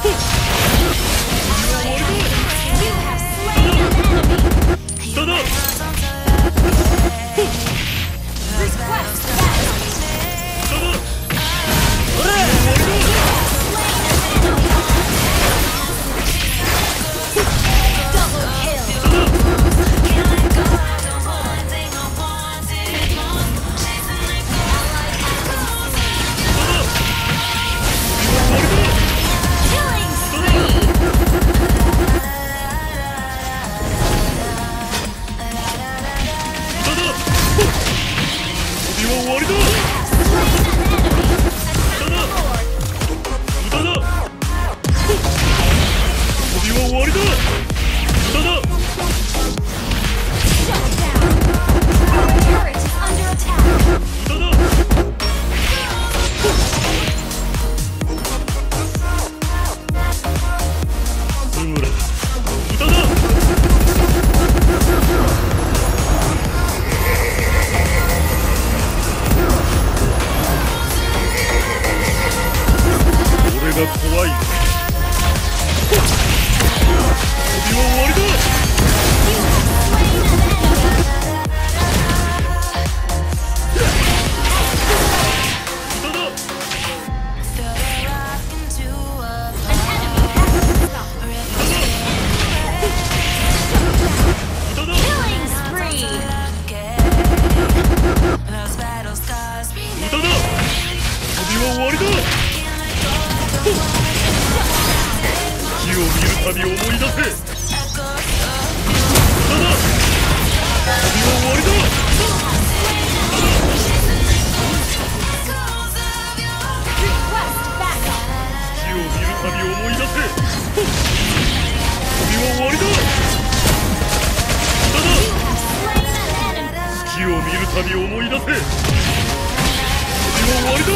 Hmph! は終わりが怖い。は終わりだ。火を見るたび思い出せ。ただ旅は終わりだ火を見るたび思い出せ旅は終わりだただ月を見るたび思い出せ旅は終わりだ